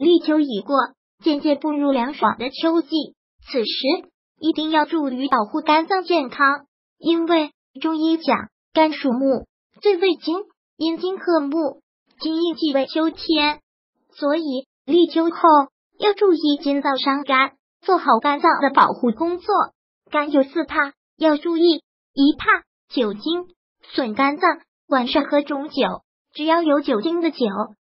立秋已过，渐渐步入凉爽的秋季。此时一定要注意保护肝脏健康，因为中医讲肝属木，最为金，阴金克木，金印即为秋天，所以立秋后要注意金燥伤肝，做好肝脏的保护工作。肝有四怕，要注意一怕酒精损肝脏，晚上喝种酒，只要有酒精的酒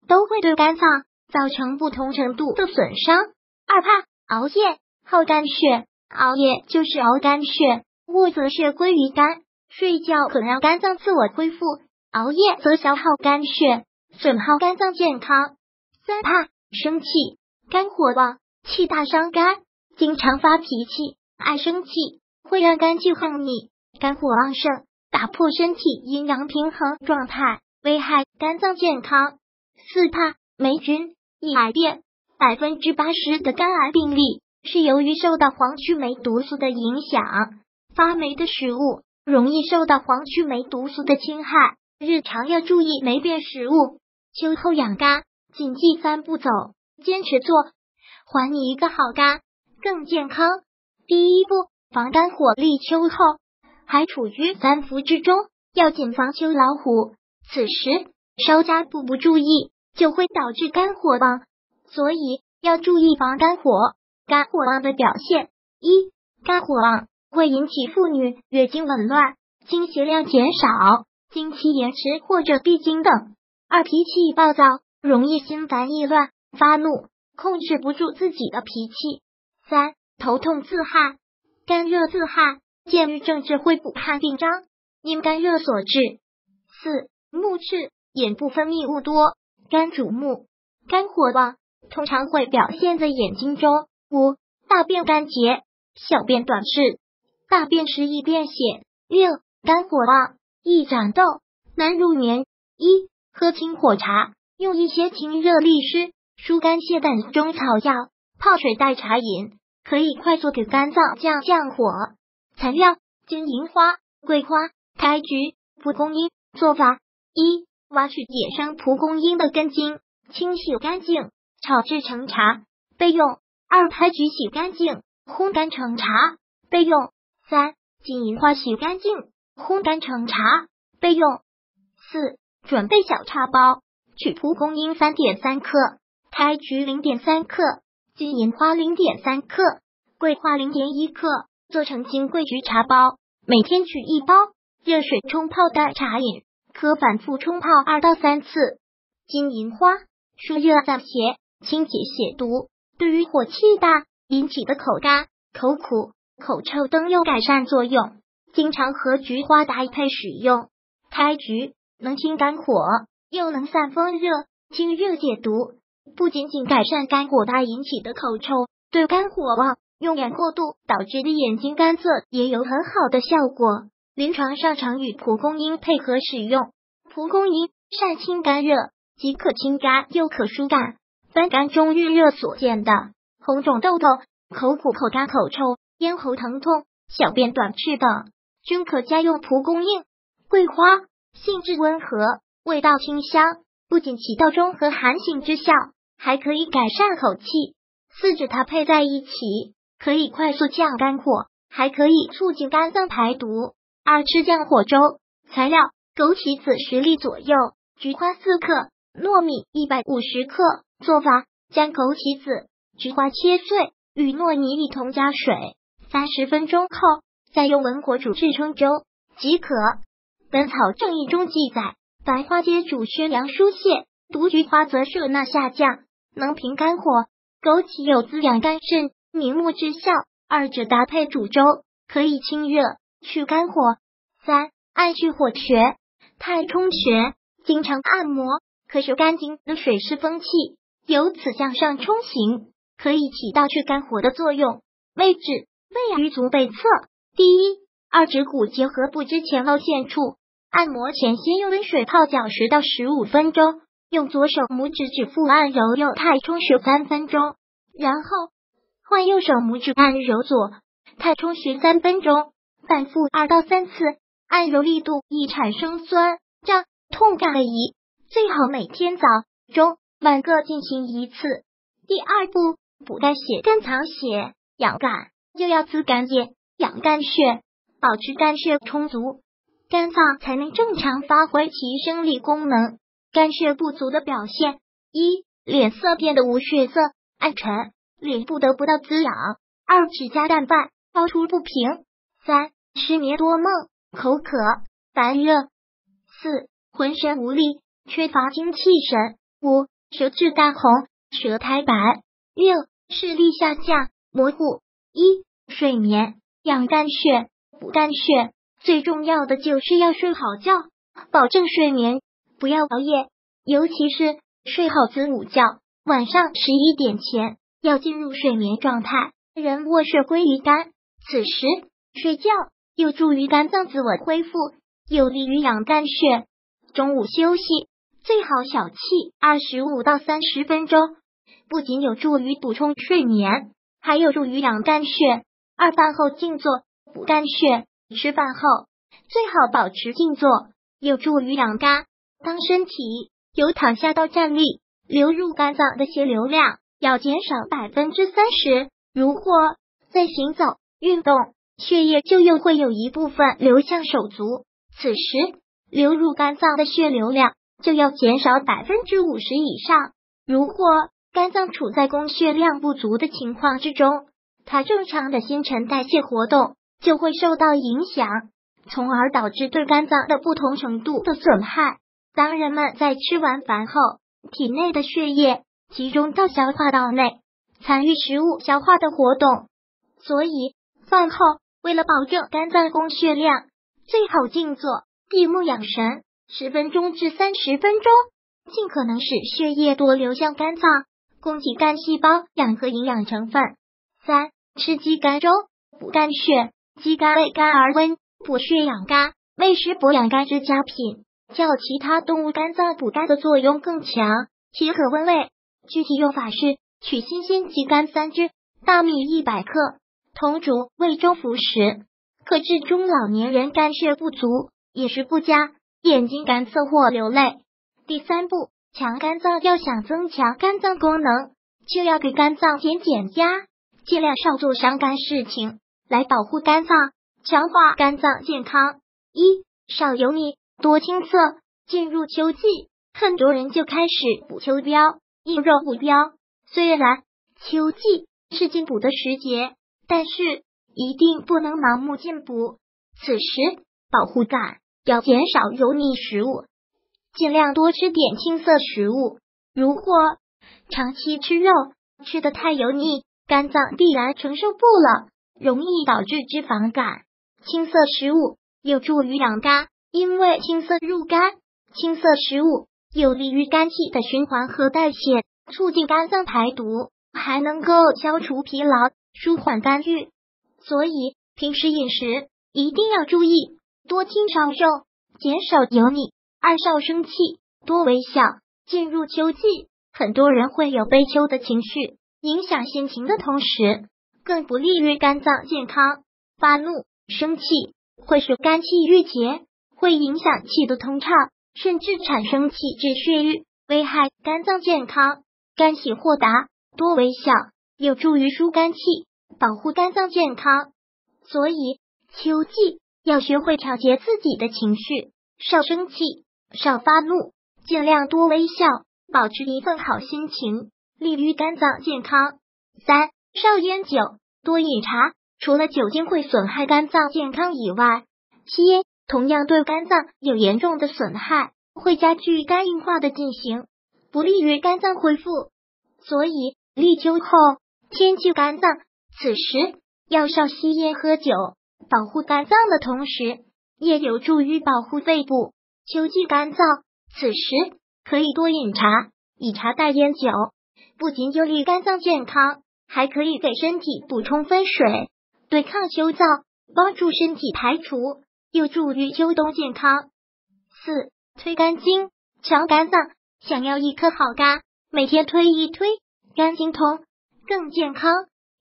都会对肝脏造成不同程度的损伤。二怕熬夜耗肝血，熬夜就是熬肝血，卧则血归于肝，睡觉可让肝脏自我恢复，熬夜则消耗肝血，损耗肝脏健康。三怕生气，肝火旺，气大伤肝，经常发脾气。爱生气会让肝气横逆，肝火旺盛，打破身体阴阳平衡状态，危害肝脏健康。四怕霉菌、易癌变，百分之八十的肝癌病例是由于受到黄曲霉毒素的影响。发霉的食物容易受到黄曲霉毒素的侵害，日常要注意霉变食物。秋后养肝，谨记三步走，坚持做，还你一个好肝，更健康。第一步，防肝火。立秋后还处于三伏之中，要谨防秋老虎。此时稍加步不注意，就会导致肝火旺，所以要注意防肝火。肝火旺的表现：一、肝火旺会引起妇女月经紊乱、经血量减少、经期延迟或者闭经等；二、脾气暴躁，容易心烦意乱、发怒，控制不住自己的脾气；三。头痛自汗、肝热自汗，见于症治会补汗病章，因肝热所致。四、目赤，眼部分泌物多，肝主目，肝火旺，通常会表现在眼睛中。五、大便干结，小便短赤，大便时易便血。六、肝火旺，易长痘，难入眠。一、喝清火茶，用一些清热利湿、疏肝泻胆中草药泡水代茶饮。可以快速给肝脏降降火。材料：金银花、桂花、胎菊、蒲公英。做法：一、挖去野生蒲公英的根茎，清洗干净，炒制成茶备用；二、胎菊洗干净，烘干成茶备用；三、金银花洗干净，烘干成茶备用；四、准备小茶包，取蒲公英三点三克，胎菊零点三克。金银花零点三克，桂花零点一克，做成金桂菊茶包，每天取一包，热水冲泡代茶饮，可反复冲泡二到三次。金银花疏热散邪，清洁血毒，对于火气大引起的口干、口苦、口臭等有改善作用。经常和菊花搭配使用，开菊能清肝火，又能散风热、清热解毒。不仅仅改善肝火大引起的口臭，对肝火旺、用眼过度导致的眼睛干涩也有很好的效果。临床上常与蒲公英配合使用。蒲公英善清肝热，即可清肝又可疏肝。肝肝中郁热所见的红肿痘痘、口苦、口干、口臭、咽喉疼痛、小便短赤等，均可加用蒲公英。桂花性质温和，味道清香。不仅起到中和寒性之效，还可以改善口气。四者它配在一起，可以快速降肝火，还可以促进肝脏排毒。二吃降火粥材料：枸杞子十粒左右，菊花四克，糯米一百五十克。做法：将枸杞子、菊花切碎，与糯米一同加水，三十分钟后再用文火煮制成粥即可。《本草正义》中记载。白花皆主宣阳疏泄，独菊花则摄纳下降，能平肝火。枸杞有滋养肝肾、明目之效，二者搭配煮粥，可以清热、去肝火。三、按去火穴、太冲穴，经常按摩可使肝经的水湿风气由此向上冲行，可以起到去肝火的作用。位置：位于足背侧，第一、二指骨结合部之前凹陷处。按摩前，先用温水泡脚十到十五分钟，用左手拇指指腹按揉右太冲穴三分钟，然后换右手拇指按揉左太冲穴三分钟，反复二到三次，按揉力度易产生酸胀痛感的宜，最好每天早中晚各进行一次。第二步，补肝血、肝藏血，养肝就要滋肝液，养肝血，保持肝血充足，肝脏才能正常发挥其生理功能。肝血不足的表现：一、脸色变得无血色、暗沉，脸部得不到滋养；二、指甲淡斑、凹凸不平；三、失眠多梦、口渴、烦热；四、浑身无力，缺乏精气神；五、舌质淡红。舌苔白，六视力下降模糊。一睡眠养肝血补肝血，最重要的就是要睡好觉，保证睡眠，不要熬夜，尤其是睡好子午觉，晚上十一点前要进入睡眠状态。人卧血归于肝，此时睡觉有助于肝脏自我恢复，有利于养肝血。中午休息最好小憩二十五到三十分钟。不仅有助于补充睡眠，还有助于养肝血。二饭后静坐补肝血，吃饭后最好保持静坐，有助于养肝。当身体由躺下到站立，流入肝脏的血流量要减少百分之三十。如果在行走运动，血液就又会有一部分流向手足，此时流入肝脏的血流量就要减少百分之五十以上。如果肝脏处在供血量不足的情况之中，它正常的新陈代谢活动就会受到影响，从而导致对肝脏的不同程度的损害。当人们在吃完饭后，体内的血液集中到消化道内，参与食物消化的活动，所以饭后为了保证肝脏供血量，最好静坐闭目养神十分钟至三十分钟，尽可能使血液多流向肝脏。供给肝细胞氧和营养成分。三、吃鸡肝粥补肝血。鸡肝味甘而温，补血养肝，为食补养肝之佳品，较其他动物肝脏补肝的作用更强，且可温胃。具体用法是：取新鲜鸡肝三只，大米一百克，同煮，胃中服食，可治中老年人肝血不足、饮食不佳、眼睛干涩或流泪。第三步。强肝脏要想增强肝脏功能，就要给肝脏减减压，尽量少做伤肝事情，来保护肝脏，强化肝脏健康。一少油腻，多青色。进入秋季，很多人就开始补秋膘、益肉补膘。虽然秋季是进补的时节，但是一定不能盲目进补。此时保护肝，要减少油腻食物。尽量多吃点青色食物。如果长期吃肉，吃的太油腻，肝脏必然承受不了，容易导致脂肪肝。青色食物有助于养肝，因为青色入肝，青色食物有利于肝气的循环和代谢，促进肝脏排毒，还能够消除疲劳，舒缓肝郁。所以平时饮食一定要注意，多清少肉，减少油腻。二少生气，多微笑。进入秋季，很多人会有悲秋的情绪，影响心情的同时，更不利于肝脏健康。发怒、生气会使肝气郁结，会影响气的通畅，甚至产生气滞血瘀，危害肝脏健康。肝喜豁达，多微笑，有助于疏肝气，保护肝脏健康。所以秋季要学会调节自己的情绪，少生气。少发怒，尽量多微笑，保持一份好心情，利于肝脏健康。三少烟酒，多饮茶。除了酒精会损害肝脏健康以外，吸烟同样对肝脏有严重的损害，会加剧肝硬化的进行，不利于肝脏恢复。所以立秋后天气干燥，此时要少吸烟喝酒，保护肝脏的同时，也有助于保护肺部。秋季干燥，此时可以多饮茶，以茶代烟酒，不仅有利肝脏健康，还可以给身体补充分水，对抗秋燥，帮助身体排除，有助于秋冬健康。四推肝经，强肝脏，想要一颗好肝，每天推一推，肝经通，更健康。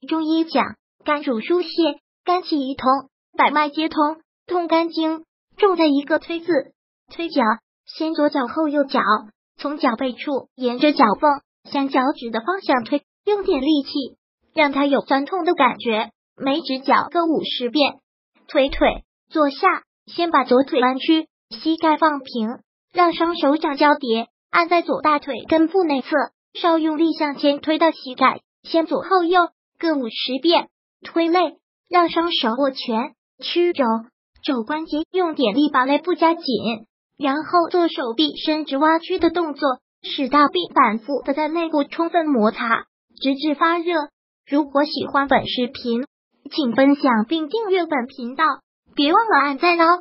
中医讲，肝主疏泄，肝气一通，百脉皆通，通肝经，重在一个推字。推脚，先左脚后右脚，从脚背处沿着脚缝向脚趾的方向推，用点力气，让他有酸痛的感觉。每只脚各五十遍。推腿，坐下，先把左腿弯曲，膝盖放平，让双手掌交叠，按在左大腿根部内侧，稍用力向前推到膝盖。先左后右各五十遍。推肋，让双手握拳，曲肘，肘关节用点力把肋部夹紧，然后做手臂伸直挖屈的动作，使大臂反复的在内部充分摩擦，直至发热。如果喜欢本视频，请分享并订阅本频道，别忘了按赞哦。